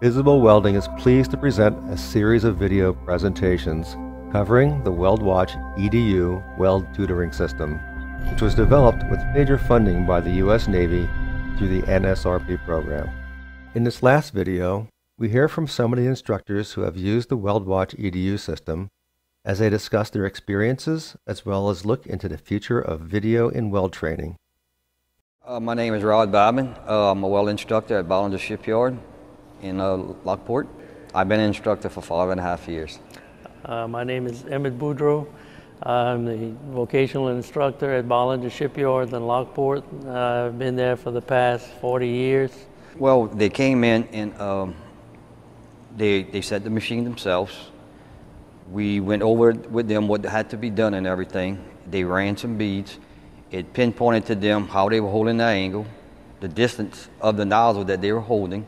Visible Welding is pleased to present a series of video presentations covering the WeldWatch EDU weld tutoring system, which was developed with major funding by the U.S. Navy through the NSRP program. In this last video, we hear from some of the instructors who have used the WeldWatch EDU system as they discuss their experiences as well as look into the future of video in weld training. Uh, my name is Rod Bobbin. Uh, I'm a weld instructor at Bollinger Shipyard in uh, Lockport. I've been an instructor for five and a half years. Uh, my name is Emmett Boudreau. I'm the vocational instructor at Bollinger Shipyard in Lockport. I've been there for the past 40 years. Well, they came in and um, they, they set the machine themselves. We went over with them what had to be done and everything. They ran some beads. It pinpointed to them how they were holding the angle, the distance of the nozzle that they were holding.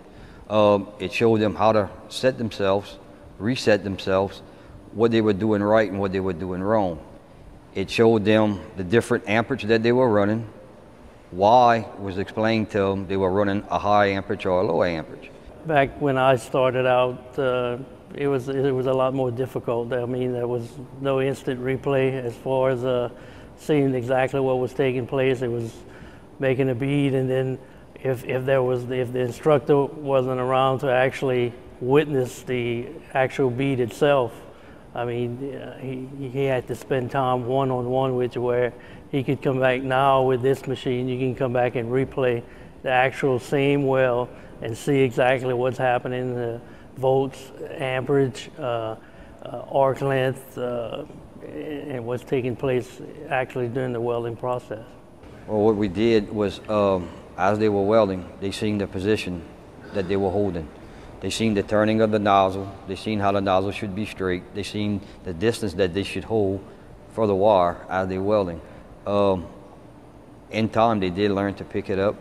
Um, it showed them how to set themselves, reset themselves, what they were doing right and what they were doing wrong. It showed them the different amperage that they were running, why was explained to them they were running a high amperage or a low amperage. Back when I started out, uh, it was it was a lot more difficult. I mean, there was no instant replay as far as uh, seeing exactly what was taking place. It was making a bead, and then if if there was if the instructor wasn't around to actually witness the actual bead itself, I mean, uh, he he had to spend time one on one with you where he could come back now with this machine. You can come back and replay the actual same well and see exactly what's happening, the volts, amperage, uh, uh, arc length, uh, and what's taking place actually during the welding process. Well, what we did was, um, as they were welding, they seen the position that they were holding. They seen the turning of the nozzle. They seen how the nozzle should be straight. They seen the distance that they should hold for the wire as they welding. Um, in time, they did learn to pick it up,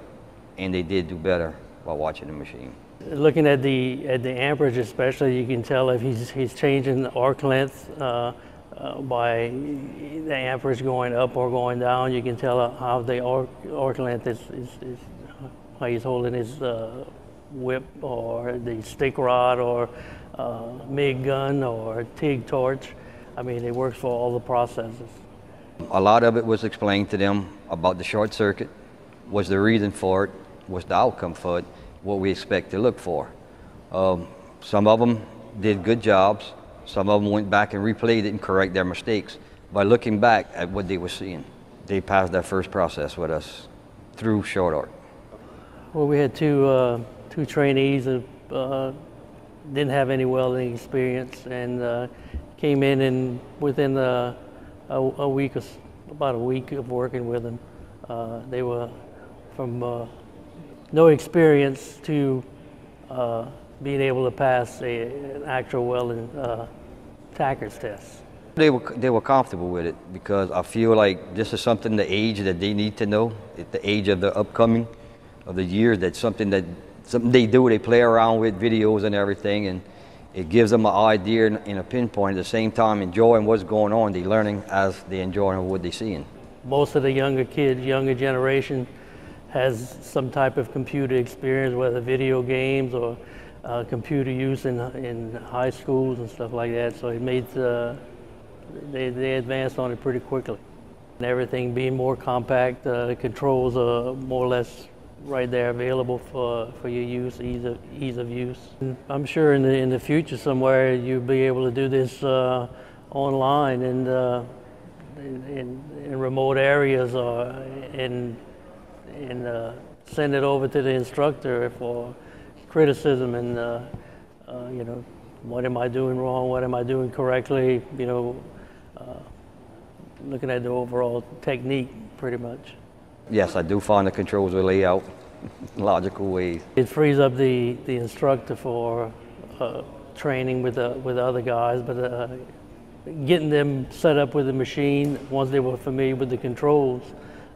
and they did do better while watching the machine. Looking at the at the amperage, especially, you can tell if he's he's changing the arc length uh, uh, by the amperage going up or going down. You can tell how the arc, arc length is, is, is how he's holding his uh, whip or the stick rod or uh, MIG gun or TIG torch. I mean, it works for all the processes. A lot of it was explained to them about the short circuit, was the reason for it, was the outcome for it, what we expect to look for. Um, some of them did good jobs. Some of them went back and replayed it and correct their mistakes by looking back at what they were seeing. They passed that first process with us through short arc. Well, we had two, uh, two trainees that uh, didn't have any welding experience and uh, came in and within a, a, week, about a week of working with them, uh, they were from uh, no experience to uh, being able to pass a, an actual welding test. They were, they were comfortable with it because I feel like this is something the age that they need to know, at the age of the upcoming of the year, that's something that something they do, they play around with videos and everything, and it gives them an idea and a pinpoint at the same time enjoying what's going on. They're learning as they enjoying what they're seeing. Most of the younger kids, younger generation, has some type of computer experience, whether video games or uh, computer use in, in high schools and stuff like that. So it made, uh, they, they advanced on it pretty quickly. And everything being more compact, uh, controls are more or less right there available for, for your use, ease of, ease of use. And I'm sure in the, in the future somewhere you'll be able to do this uh, online and uh, in, in, in, remote areas or in and uh, send it over to the instructor for criticism and uh, uh, you know what am I doing wrong, what am I doing correctly, you know, uh, looking at the overall technique pretty much. Yes, I do find the controls will lay out logical ways. It frees up the, the instructor for uh, training with, uh, with other guys, but getting them set up with the machine once they were familiar with the controls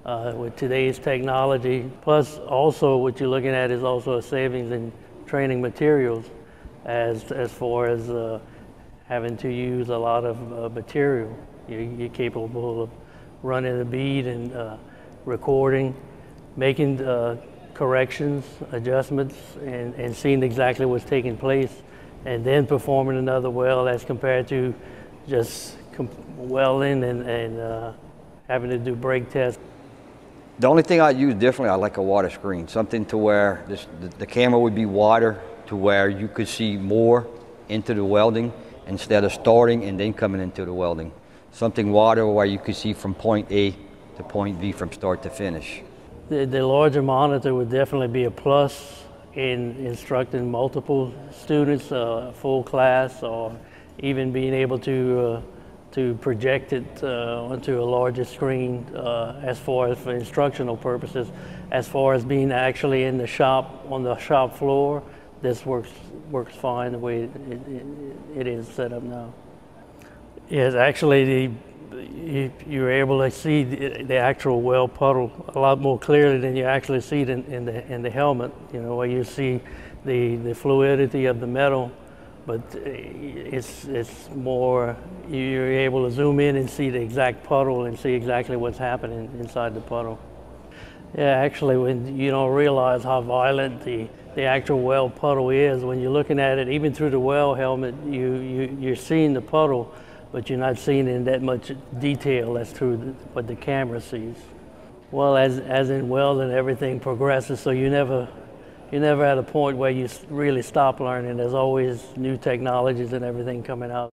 uh, with today's technology. Plus, also what you're looking at is also a savings in training materials, as as far as uh, having to use a lot of uh, material. You're, you're, capable of running a bead and uh, recording, making uh, corrections, adjustments, and, and seeing exactly what's taking place, and then performing another well as compared to just welding and, and uh, having to do break tests. The only thing I use differently, I like a water screen, something to where this, the, the camera would be wider to where you could see more into the welding instead of starting and then coming into the welding. Something wider where you could see from point A to point B from start to finish. The, the larger monitor would definitely be a plus in instructing multiple students, uh, full class, or even being able to uh, to project it uh, onto a larger screen uh, as far as for instructional purposes. As far as being actually in the shop on the shop floor, this works works fine the way it, it, it is set up now. Yes, actually, the you, you're able to see the, the, actual weld puddle a lot more clearly than you actually see it in, in, the in the helmet. You know, where you see the the fluidity of the metal, but uh, it's it's more you're able to zoom in and see the exact puddle and see exactly what's happening inside the puddle. Yeah, actually, when you don't realize how violent the the actual weld puddle is, when you're looking at it, even through the weld helmet, you, you you're seeing the puddle but you're not seeing in that much detail as through the, what the camera sees. Well, as, as in welding, everything progresses, so you never, you're never at a point where you really stop learning. There's always new technologies and everything coming out.